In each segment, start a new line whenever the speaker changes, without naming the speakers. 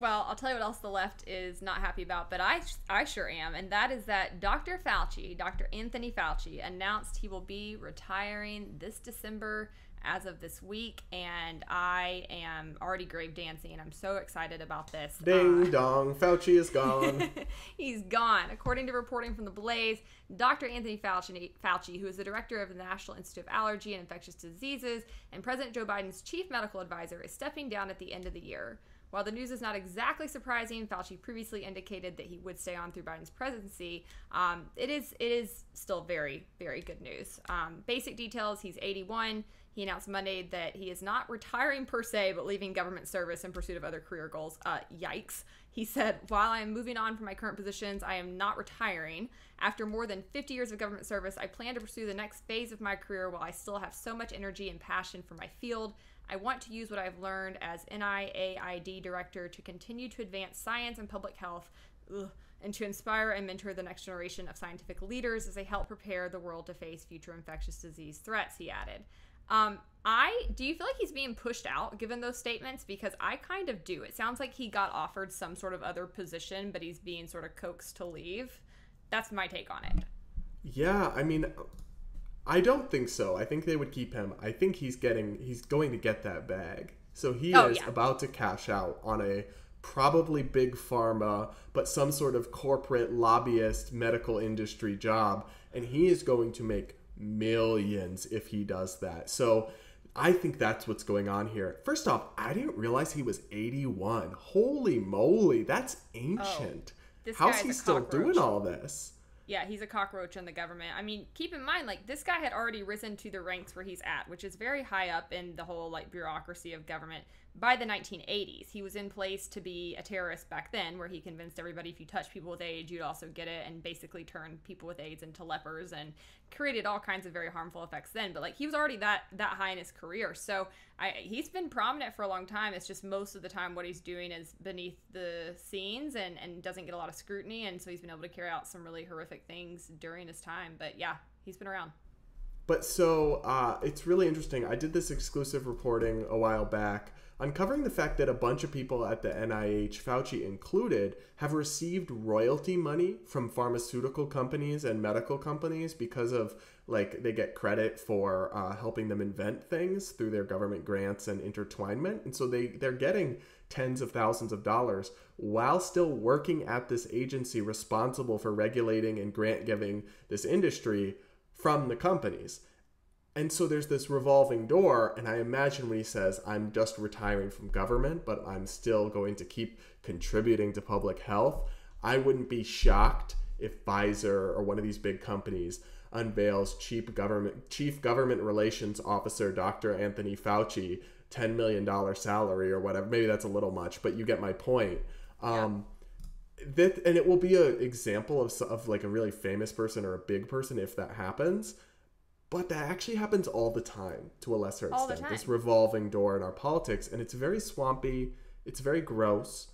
Well, I'll tell you what else the left is not happy about, but I I sure am, and that is that Dr. Fauci, Dr. Anthony Fauci, announced he will be retiring this December as of this week, and I am already grave dancing. And I'm so excited about this.
Ding uh, dong, Fauci is gone.
he's gone. According to reporting from the Blaze, Dr. Anthony Fauci, Fauci, who is the director of the National Institute of Allergy and Infectious Diseases and President Joe Biden's chief medical advisor, is stepping down at the end of the year. While the news is not exactly surprising, Fauci previously indicated that he would stay on through Biden's presidency. Um, it is it is still very very good news. Um, basic details: He's 81. He announced Monday that he is not retiring per se, but leaving government service in pursuit of other career goals. Uh, yikes. He said, While I am moving on from my current positions, I am not retiring. After more than 50 years of government service, I plan to pursue the next phase of my career while I still have so much energy and passion for my field. I want to use what I've learned as NIAID director to continue to advance science and public health. Ugh, and to inspire and mentor the next generation of scientific leaders as they help prepare the world to face future infectious disease threats, he added. Um, I do you feel like he's being pushed out given those statements? Because I kind of do. It sounds like he got offered some sort of other position, but he's being sort of coaxed to leave. That's my take on it.
Yeah, I mean, I don't think so. I think they would keep him. I think he's getting he's going to get that bag. So he oh, is yeah. about to cash out on a probably big pharma, but some sort of corporate lobbyist medical industry job, and he is going to make millions if he does that. So I think that's what's going on here. First off, I didn't realize he was 81. Holy moly, that's ancient. Oh, How's he still doing all this?
Yeah, he's a cockroach in the government. I mean, keep in mind, like, this guy had already risen to the ranks where he's at, which is very high up in the whole, like, bureaucracy of government by the 1980s. He was in place to be a terrorist back then, where he convinced everybody if you touch people with AIDS, you'd also get it, and basically turned people with AIDS into lepers and created all kinds of very harmful effects then. But like he was already that that high in his career, so I, he's been prominent for a long time. It's just most of the time what he's doing is beneath the scenes and and doesn't get a lot of scrutiny, and so he's been able to carry out some really horrific things during his time. But yeah, he's been around.
But so uh, it's really interesting. I did this exclusive reporting a while back uncovering the fact that a bunch of people at the NIH, Fauci included, have received royalty money from pharmaceutical companies and medical companies because of like they get credit for uh, helping them invent things through their government grants and intertwinement, and so they they're getting tens of thousands of dollars while still working at this agency responsible for regulating and grant giving this industry from the companies. And so there's this revolving door, and I imagine when he says, I'm just retiring from government, but I'm still going to keep contributing to public health, I wouldn't be shocked if Pfizer or one of these big companies unveils chief government chief government relations officer Dr. Anthony Fauci, $10 million salary or whatever. Maybe that's a little much, but you get my point. Um, that and it will be an example of, of like a really famous person or a big person if that happens but that actually happens all the time to a lesser extent. This revolving door in our politics, and it's very swampy. It's very gross.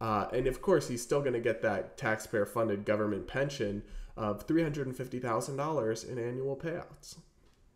Uh, and of course, he's still going to get that taxpayer funded government pension of $350,000 in annual payouts.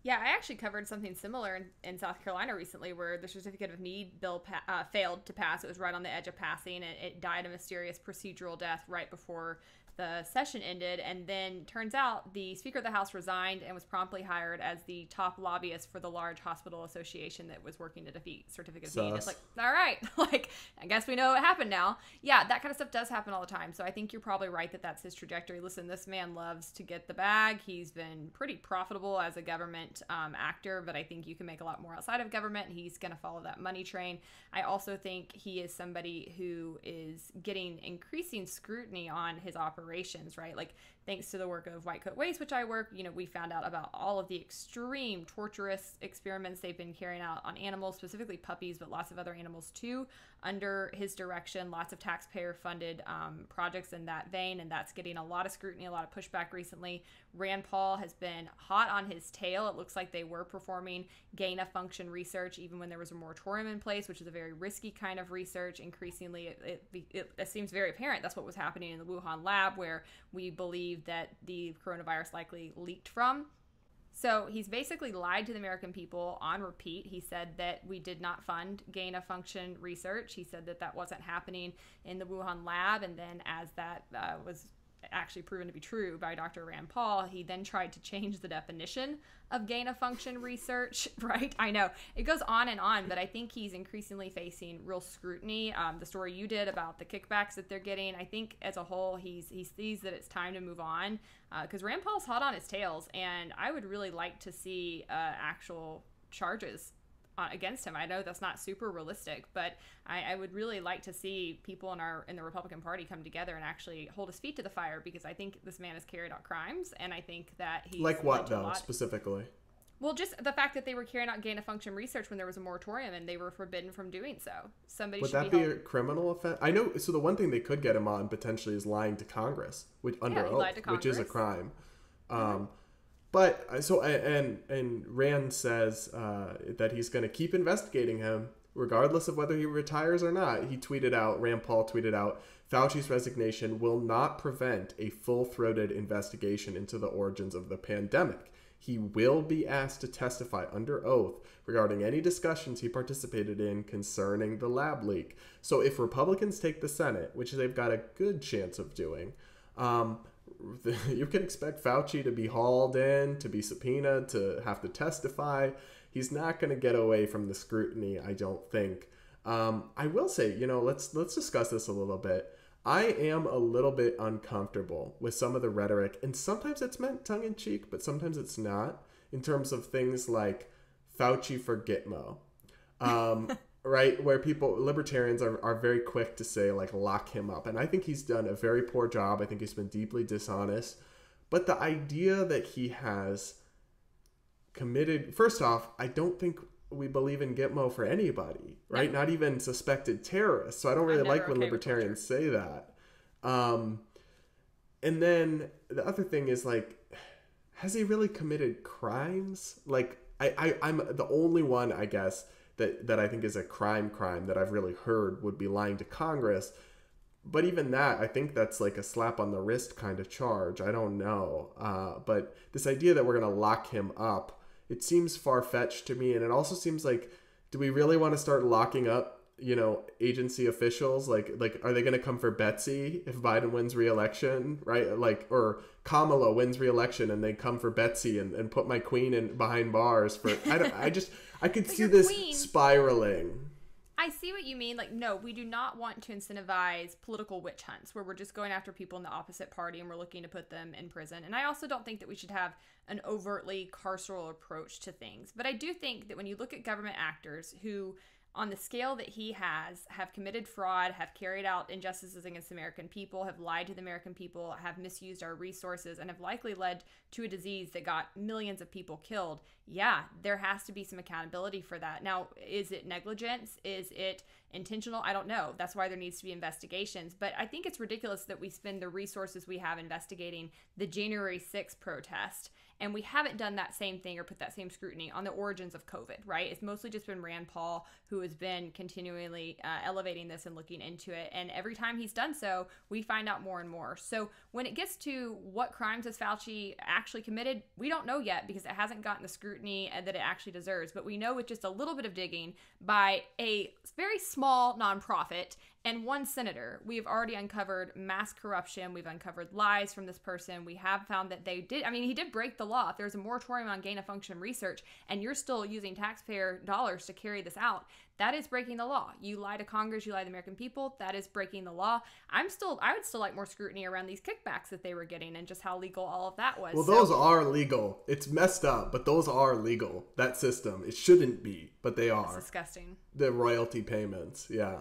Yeah, I actually covered something similar in, in South Carolina recently where the certificate of need bill pa- uh, failed to pass. It was right on the edge of passing. and it died a mysterious procedural death right before the session ended. And then turns out the Speaker of the House resigned and was promptly hired as the top lobbyist for the large hospital association that was working to defeat certificate of need. It's like, all right, like, I guess we know what happened now. Yeah, that kind of stuff does happen all the time. So I think you're probably right that that's his trajectory. Listen, this man loves to get the bag. He's been pretty profitable as a government um, actor, but I think you can make a lot more outside of government. He's going to follow that money train. I also think he is somebody who is getting increasing scrutiny on his operations, right? Like thanks to the work of White Coat Waste, which I work, you know, we found out about all of the extreme torturous experiments they've been carrying out on animals, specifically puppies, but lots of other animals too, under his direction. Lots of taxpayer funded um, projects in that vein, and that's getting a lot of scrutiny, a lot of pushback recently. Rand Paul has been hot on his tail. It looks like they were performing gain of function research even when there was a moratorium in place, which is a very risky kind of research. Increasingly, it, it, it, it seems very apparent that's what was happening in the Wuhan lab, where we believe that the coronavirus likely leaked from. So he's basically lied to the American people on repeat. He said that we did not fund gain of function research. He said that that wasn't happening in the Wuhan lab. And then, as that uh, was actually proven to be true by Dr. Rand Paul, he then tried to change the definition of gain of function research, right? I know it goes on and on, but I think he's increasingly facing real scrutiny. Um, the story you did about the kickbacks that they're getting, I think as a whole, he's he sees that it's time to move on because uh, Rand Paul's hot on his tails, and I would really like to see uh, actual charges against him. I know that's not super realistic, but I, I, would really like to see people in our in the Republican Party come together and actually hold his feet to the fire because I think this man has carried out crimes, and I think that he
like what though specifically.
Well, just the fact that they were carrying out gain of function research when there was a moratorium and they were forbidden from doing so. Somebody
would that be, be a criminal offense? I know. So the one thing they could get him on potentially is lying to Congress, which under yeah, oath, which is a crime. Um, mm-hmm. But uh, so and and Rand says uh, that he's going to keep investigating him regardless of whether he retires or not. He tweeted out, Rand Paul tweeted out, Fauci's resignation will not prevent a full-throated investigation into the origins of the pandemic. He will be asked to testify under oath regarding any discussions he participated in concerning the lab leak. So if Republicans take the Senate, which they've got a good chance of doing, um, you can expect Fauci to be hauled in, to be subpoenaed, to have to testify. He's not going to get away from the scrutiny, I don't think. Um, I will say, you know, let's let's discuss this a little bit. I am a little bit uncomfortable with some of the rhetoric, and sometimes it's meant tongue in cheek, but sometimes it's not. In terms of things like Fauci for Gitmo, um, right? Where people, libertarians are, are very quick to say, like, lock him up. And I think he's done a very poor job. I think he's been deeply dishonest. But the idea that he has committed, first off, I don't think we believe in Gitmo for anybody, right? No. Not even suspected terrorists. So I don't really like when libertarians say that. Um, and then the other thing is like, has he really committed crimes? Like, I, I I'm the only one, I guess, that that I think is a crime crime that I've really heard would be lying to Congress. But even that, I think that's like a slap on the wrist kind of charge. I don't know. Uh, but this idea that we're going to lock him up, it seems far fetched to me. And it also seems like, do we really want to start locking up you know agency officials like like are they going to come for Betsy if Biden wins re-election right? Like or Kamala wins re-election and they come for Betsy and, and put my queen in behind bars for I don't I just I could see this queen, spiraling.
I see what you mean like no we do not want to incentivize political witch hunts where we're just going after people in the opposite party and we're looking to put them in prison. And I also don't think that we should have an overtly carceral approach to things. But I do think that when you look at government actors who on the scale that he has have committed fraud, have carried out injustices against American people, have lied to the American people, have misused our resources, and have likely led to a disease that got millions of people killed. Yeah, there has to be some accountability for that. Now, is it negligence? Is it intentional? I don't know. That's why there needs to be investigations. But I think it's ridiculous that we spend the resources we have investigating the January 6th protest and we haven't done that same thing or put that same scrutiny on the origins of COVID, right? It's mostly just been Rand Paul who has been continually uh, elevating this and looking into it. And every time he's done so, we find out more and more. So when it gets to what crimes has Fauci actually committed, we don't know yet because it hasn't gotten the scrutiny that it actually deserves. But we know with just a little bit of digging by a very small nonprofit and one senator. We have already uncovered mass corruption. We've uncovered lies from this person. We have found that they did, I mean, he did break the law. If there's a moratorium on gain of function research and you're still using taxpayer dollars to carry this out, that is breaking the law. You lie to Congress, you lie to the American people, that is breaking the law. I'm still, I would still like more scrutiny around these kickbacks that they were getting and just how legal all of that was.
Well, so, those are legal. It's messed up, but those are legal. That system. It shouldn't be, but they are.
disgusting.
The royalty payments, yeah.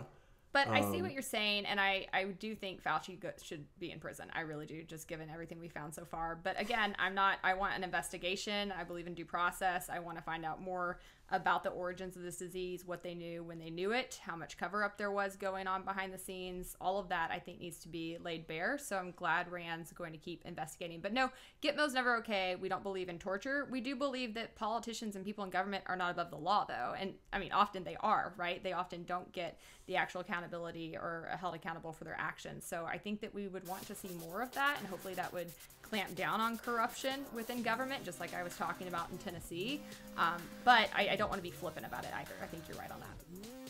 But um, I see what um, you're saying, and I, I do think Fauci go- should be in prison. I really do, just given everything we found so far. But again, I'm not, I want an investigation. I believe in due process. I want to find out more about the origins of this disease, what they knew when they knew it, how much cover up there was going on behind the scenes. All of that I think needs to be laid bare. So I'm glad Rand's going to keep investigating. But no, Gitmo's never okay. We don't believe in torture. We do believe that politicians and people in government are not above the law, though. And I mean, often they are, right? They often don't get the actual accountability or held accountable for their actions. So I think that we would want to see more of that, and hopefully that would clamp down on corruption within government, just like I was talking about in Tennessee. Um, but I, I don't want to be flippant about it either. I think you're right on that.